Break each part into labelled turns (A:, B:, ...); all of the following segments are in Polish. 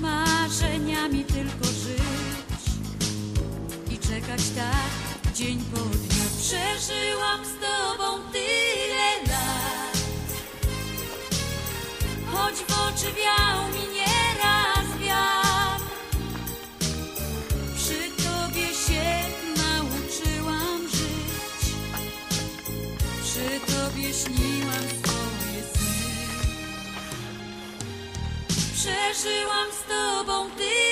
A: marzeniami tylko żyć i czekać tak dzień po dniu. Przeżyłam z tobą tyle lat, choć w oczy wiał mi nieraz wiatr. Przy tobie się nauczyłam żyć, przy tobie śniłam Przeżyłam z tobą tyle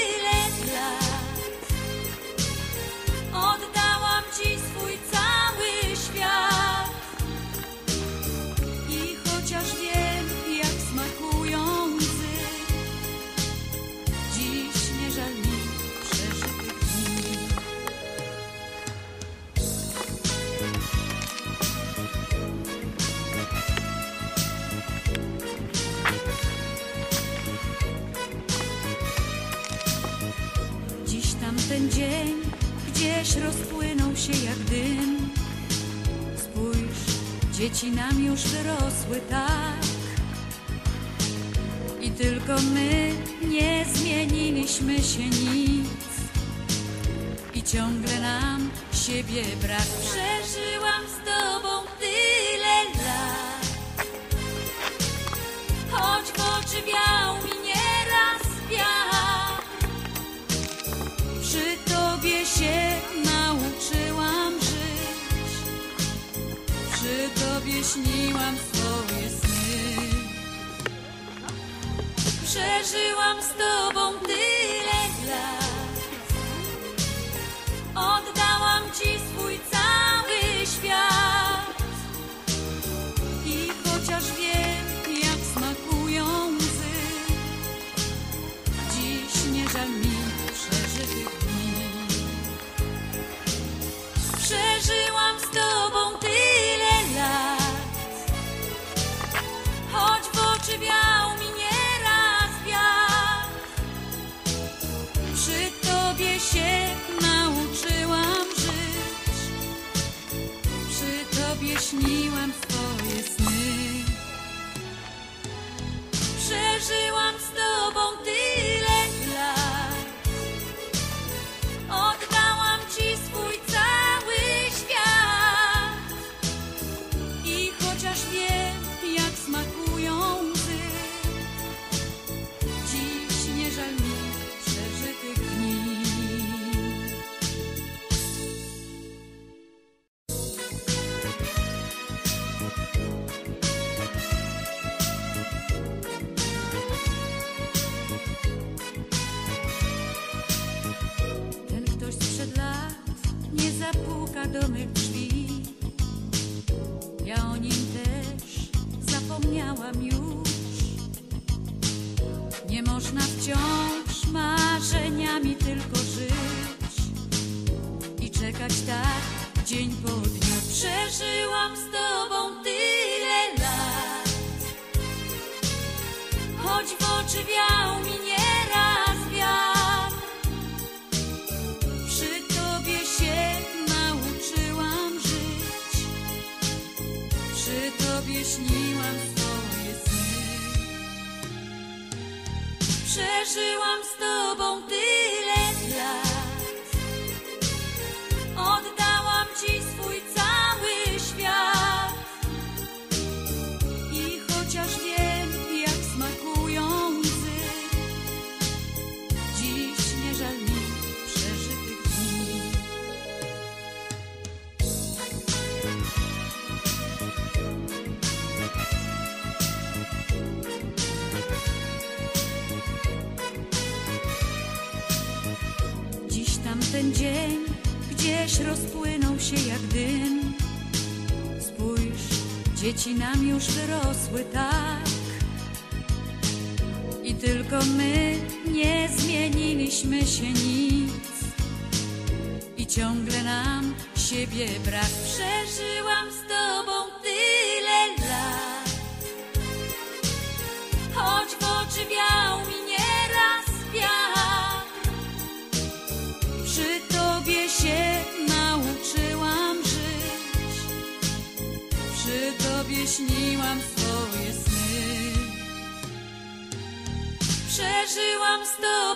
A: tamten dzień gdzieś rozpłynął się jak dym. Spójrz, dzieci nam już wyrosły tak. I tylko my nie zmieniliśmy się nic. I ciągle nam siebie brak. Przeżyłam śniłam drzwi. Ja o nim też zapomniałam już. Nie można wciąż marzeniami tylko żyć i czekać tak dzień po dniu. Przeżyłam z tobą tyle lat, choć w oczy wiał mi nieraz śniłam swoje sny. Przeżyłam z tobą tyle tamten dzień gdzieś rozpłynął się jak dym. Spójrz, dzieci nam już wyrosły tak. I tylko my nie zmieniliśmy się nic. I ciągle nam siebie brak. Przeżyłam tobie śniłam swoje sny. Przeżyłam z tobą